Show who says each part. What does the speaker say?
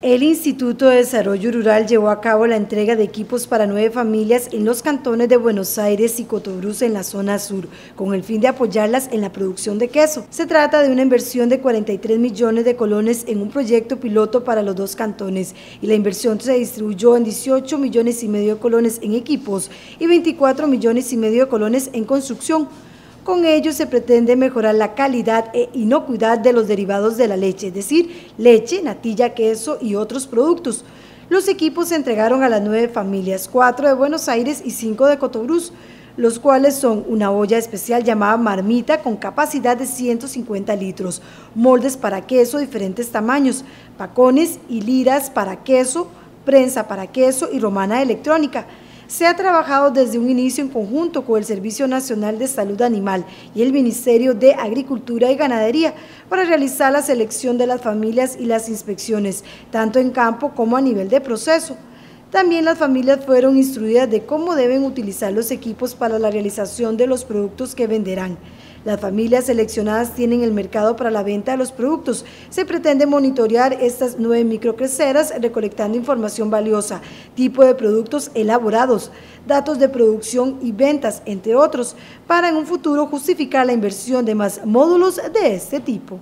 Speaker 1: El Instituto de Desarrollo Rural llevó a cabo la entrega de equipos para nueve familias en los cantones de Buenos Aires y Cotobruz en la zona sur, con el fin de apoyarlas en la producción de queso. Se trata de una inversión de 43 millones de colones en un proyecto piloto para los dos cantones y la inversión se distribuyó en 18 millones y medio de colones en equipos y 24 millones y medio de colones en construcción. Con ello se pretende mejorar la calidad e inocuidad de los derivados de la leche, es decir, leche, natilla, queso y otros productos. Los equipos se entregaron a las nueve familias, cuatro de Buenos Aires y cinco de Cotobruz, los cuales son una olla especial llamada marmita con capacidad de 150 litros, moldes para queso diferentes tamaños, pacones y liras para queso, prensa para queso y romana electrónica. Se ha trabajado desde un inicio en conjunto con el Servicio Nacional de Salud Animal y el Ministerio de Agricultura y Ganadería para realizar la selección de las familias y las inspecciones, tanto en campo como a nivel de proceso. También las familias fueron instruidas de cómo deben utilizar los equipos para la realización de los productos que venderán. Las familias seleccionadas tienen el mercado para la venta de los productos. Se pretende monitorear estas nueve microcreceras recolectando información valiosa, tipo de productos elaborados, datos de producción y ventas, entre otros, para en un futuro justificar la inversión de más módulos de este tipo.